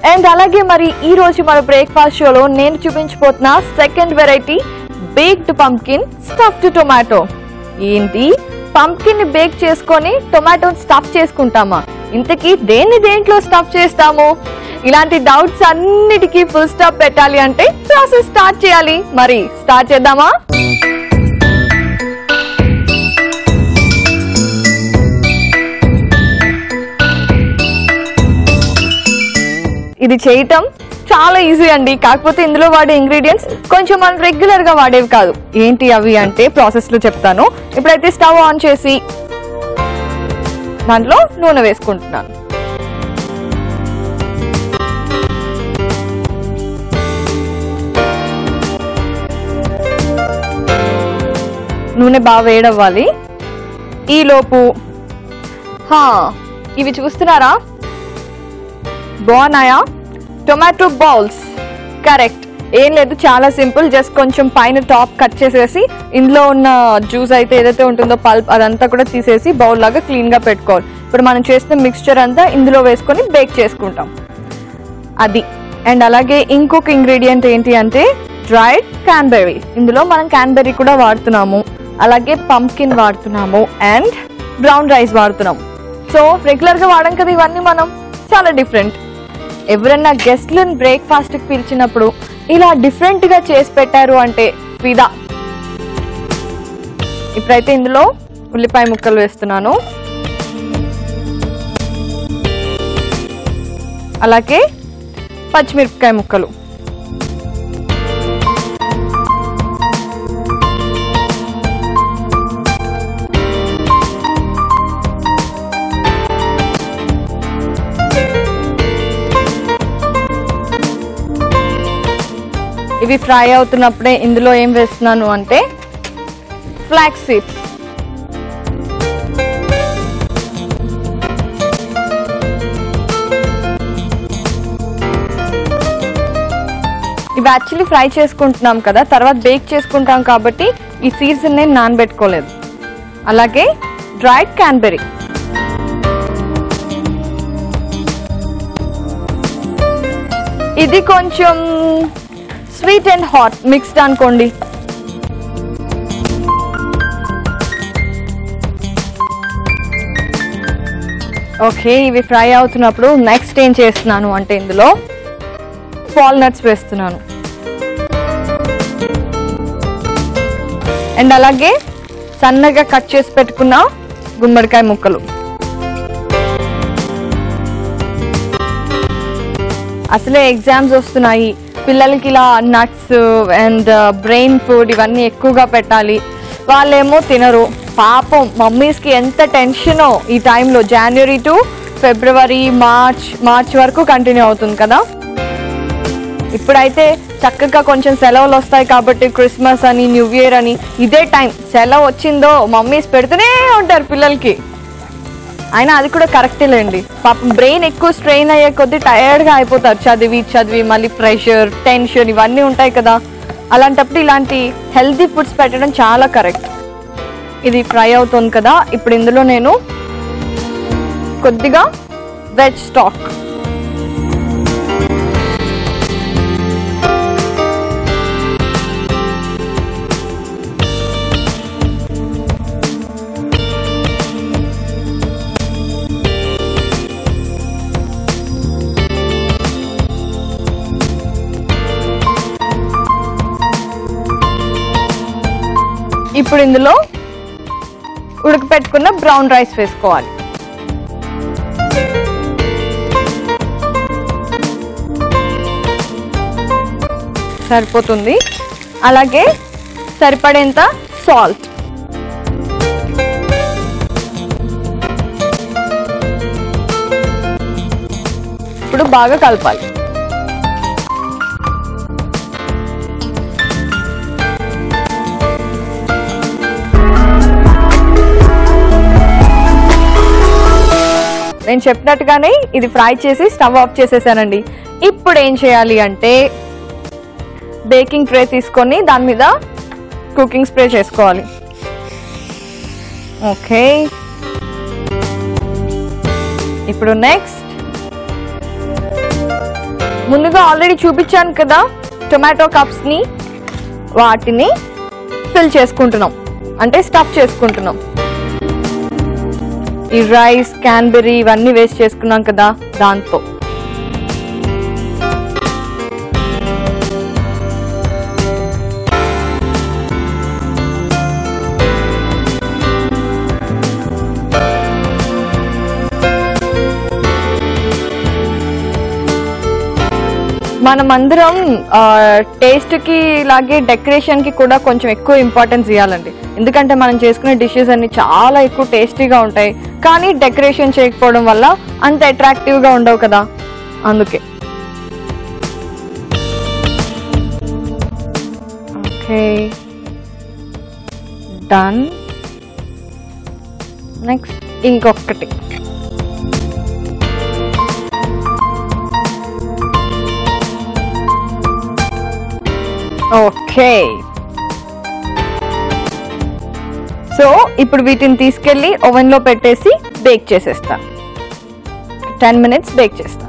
And అలాగే మరి ఈ రోజు మన బ్రేక్ఫాస్ట్ షోలో నేను చూపించబోతున్న second variety baked pumpkin stuffed tomato ఏంటి? పంకిన్ని బేక్ చేసుకొని టొమాటో స్టఫ్ చేసుకుంటామా? ఇంతకీ దేన్ని దేంట్లో స్టఫ్ చేస్తాము? ఇలాంటి డౌట్స్ అన్నిటికీ ఫుల్ స్టాప్ పెట్టాలి అంటే ప్రాసెస్ స్టార్ట్ చేయాలి. మరి స్టార్ట్ చేద్దామా? ఇది చేయటం చాలా ఈజీ అండి. కాకపోతే ఇందులో వాడే ఇంగ్రీడియంట్స్ కొంచెం మనం రెగ్యులర్గా వాడేవి కాదు. ఏంటి అవి అంటే ప్రాసెస్లో చెప్తాను. ఇప్పుడైతే స్టవ్ ఆన్ చేసి దాంట్లో నూనె వేసుకుంటున్నాను. నూనె బాగా వేడవ్వాలి. ఈలోపు హా ఇవి చూస్తున్నారా? బాగున్నాయా? టొమాటో బౌల్స్ కరెక్ట్ ఏం లేదు చాలా సింపుల్. జస్ట్ కొంచెం పైన టాప్ కట్ చేసేసి ఇందులో ఉన్న జ్యూస్ అయితే ఏదైతే ఉంటుందో పల్ప్ అదంతా కూడా తీసేసి బౌల్ లాగా క్లీన్గా పెట్టుకోవాలి. ఇప్పుడు మనం చేసిన మిక్స్చర్ అంతా ఇందులో వేసుకొని బేక్ చేసుకుంటాం. అది. అండ్ అలాగే ఇంకొక ఇంగ్రీడియంట్ ఏంటి అంటే డ్రైడ్ క్యాన్బెర్రీ ఇందులో మనం క్యాన్బెర్రీ కూడా వాడుతున్నాము. అలాగే పంప్కిన్ వాడుతున్నాము అండ్ బ్రౌన్ రైస్ వాడుతున్నాము. సో రెగ్యులర్గా వాడం కదా ఇవన్నీ మనం. చాలా డిఫరెంట్ ఎవరన్నా గెస్ట్లను బ్రేక్ఫాస్ట్కి పిలిచినప్పుడు ఇలా డిఫరెంట్గా చేసి పెట్టారు అంటే ఫిదా ఇప్పుడైతే ఇందులో ఉల్లిపాయ ముక్కలు వేస్తున్నాను. అలాగే పచ్చిమిరపకాయ ముక్కలు. ఇవి ఫ్రై అవుతున్నప్పుడే ఇందులో ఏం వేస్తున్నాను అంటే ఫ్లాక్స్ సీడ్స్. ఇవి యాక్చువల్లీ ఫ్రై చేసుకుంటున్నాం కదా తర్వాత బేక్ చేసుకుంటాం కాబట్టి ఈ సీడ్స్ నేను నానబెట్టుకోలేదు. అలాగే డ్రైడ్ క్యాన్బెరీ ఇది కొంచెం స్వీట్ అండ్ హాట్ మిక్స్డ్ అనుకోండి. ఓకే ఇవి ఫ్రై అవుతున్నప్పుడు నెక్స్ట్ ఏం చేస్తున్నాను అంటే ఇందులో వాల్నట్స్ వేస్తున్నాను. అండ్ అలాగే సన్నగా కట్ చేసి పెట్టుకున్న గుమ్మడికాయ ముక్కలు. అసలే ఎగ్జామ్స్ వస్తున్నాయి. పిల్లలకి ఇలా నట్స్ అండ్ బ్రెయిన్ ఫుడ్ ఇవన్నీ ఎక్కువగా పెట్టాలి. వాళ్ళేమో తినరు. పాపం మమ్మీస్కి ఎంత టెన్షనో ఈ టైంలో. January to February March March వరకు కంటిన్యూ అవుతుంది కదా. ఇప్పుడైతే చక్కగా కొంచెం సెలవులు వస్తాయి కాబట్టి క్రిస్మస్ అని న్యూ ఇయర్ అని ఇదే టైం సెలవు వచ్చిందో మమ్మీస్ పెడుతూనే ఉంటారు పిల్లలకి. అయినా అది కూడా కరెక్టే లేండి. పాపం బ్రెయిన్ ఎక్కువ స్ట్రెయిన్ అయ్యే కొద్దీ టైర్డ్గా అయిపోతారు. చదివి చదివి మళ్ళీ ప్రెషర్ టెన్షన్ ఇవన్నీ ఉంటాయి కదా. అలాంటప్పుడు ఇలాంటి హెల్తీ ఫుడ్స్ పెట్టడం చాలా కరెక్ట్. ఇది ఫ్రై అవుతుంది కదా. ఇప్పుడు ఇందులో నేను కొద్దిగా వెజ్ స్టాక్. ఇప్పుడు ఇందులో ఉడకపెట్టుకున్న బ్రౌన్ రైస్ వేసుకోవాలి. సరిపోతుంది. అలాగే సరిపడేంత సాల్ట్ ఇప్పుడు బాగా కలపాలి. నేను చెప్పినట్టుగానే ఇది ఫ్రై చేసి స్టవ్ ఆఫ్ చేసేసానండి. ఇప్పుడు ఏం చేయాలి అంటే బేకింగ్ ట్రే తీసుకొని దాని మీద కుకింగ్ స్ప్రే చేసుకోవాలి. ఓకే. ఇప్పుడు నెక్స్ట్. ముందుగా ఆల్రెడీ చూపించాను కదా టొమాటో కప్స్ని వాటిని ఫిల్ చేసుకుంటున్నాం. అంటే స్టఫ్ చేసుకుంటున్నాం. ఈ రైస్ క్యాన్బెరీ ఇవన్నీ వేస్ట్ చేసుకున్నాం కదా దాంతో. మనమందరం టేస్ట్కి ఇలాగే డెకరేషన్కి కూడా కొంచెం ఎక్కువ ఇంపార్టెన్స్ ఇవ్వాలండి ఎందుకంటే మనం చేసుకునే డిషెస్ అన్ని చాలా ఎక్కువ టేస్టీగా ఉంటాయి. కానీ డెకరేషన్ చేయకపోవడం వల్ల అంత అట్రాక్టివ్గా ఉండవు కదా. అందుకే. ఓకే. డన్ నెక్స్ట్ ఇంకొకటి. ఓకే సో ఇప్పుడు వీటిని తీసుకెళ్ళి ఓవెన్లో పెట్టేసి బేక్ చేసేస్తాను టెన్ మినిట్స్ బేక్ చేస్తా.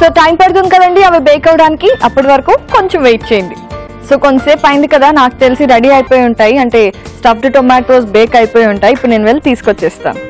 సో టైం పడుతుంది కదండి అవి బేక్ అవడానికి. అప్పటి వరకు కొంచెం వెయిట్ చేయండి. సో కొంతసేపు అయింది కదా నాకు తెలిసి రెడీ అయిపోయి ఉంటాయి. అంటే స్టఫ్డ్ టొమాటోస్ బేక్ అయిపోయి ఉంటాయి. ఇప్పుడు నేను వెళ్ళి తీసుకొచ్చేస్తాను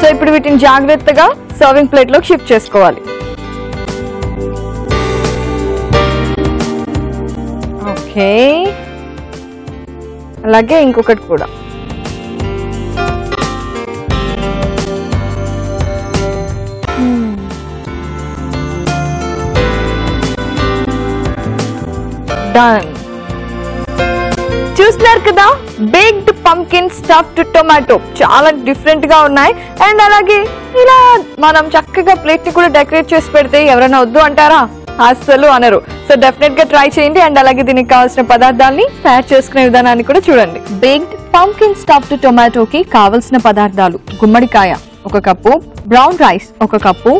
సో ఇప్పుడు వీటిని జాగ్రత్తగా సర్వింగ్ ప్లేట్లోకి షిఫ్ట్ చేసుకోవాలి. ఓకే. అలాగే ఇంకొకటి కూడా. Hmm. డన్ చూస్తున్నారు కదా బేక్డ్ పంకిన్ స్టఫ్డ్ టొమాటో చాలా డిఫరెంట్గా ఉన్నాయి. అండ్ అలాగే ఇలా మనం చక్కగా ప్లేట్ని కూడా డెకరేట్ చేసి పెడితే ఎవరైనా వద్దు అంటారా? అస్సలు అనరు. సో డెఫినెట్గా ట్రై చేయండి. అండ్ అలాగే దీనికి కావాల్సిన పదార్థాలని తయారు చేసుకునే విధానాన్ని కూడా చూడండి. బేక్డ్ పంకిన్ స్టఫ్డ్ టొమాటోకి కావలసిన పదార్థాలు గుమ్మడికాయ ఒక కప్పు బ్రౌన్ రైస్ ఒక కప్పు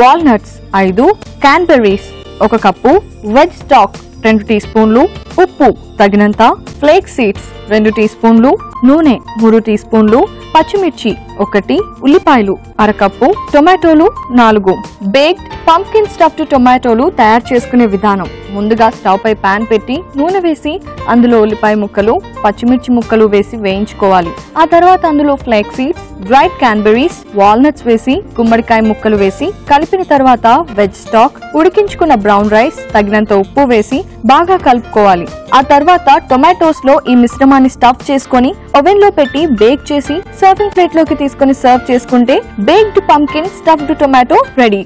వాల్నట్స్ ఐదు క్యాన్బెర్రీస్ ఒక కప్పు వెజ్ స్టాక్ రెండు టీ స్పూన్లు ఉప్పు తగినంత ఫ్లేక్ సీడ్స్ రెండు టీ స్పూన్లు నూనె మూడు టీ స్పూన్లు పచ్చిమిర్చి ఒకటి ఉల్లిపాయలు అరకప్పు టొమాటోలు నాలుగు. బేక్డ్ పంకిన్ స్టఫ్డ్ టొమాటోలు తయారు చేసుకునే విధానం. ముందుగా స్టవ్ పై పాన్ పెట్టి నూనె వేసి అందులో ఉల్లిపాయ ముక్కలు పచ్చిమిర్చి ముక్కలు వేసి వేయించుకోవాలి. ఆ తర్వాత అందులో flax seeds dried cranberries walnuts వేసి గుమ్మడికాయ ముక్కలు వేసి కలిపిన తర్వాత వెజ్ స్టాక్ ఉడికించుకున్న బ్రౌన్ రైస్ తగినంత ఉప్పు వేసి బాగా కలుపుకోవాలి. ఆ తర్వాత టొమాటోస్లో ఈ మిశ్రమాన్ని స్టఫ్ చేసుకొని ఓవెన్లో పెట్టి బేక్ చేసి సర్వింగ్ ప్లేట్లోకి తీసుకుని సర్వ్ చేసుకుంటే baked pumpkin stuffed tomato ready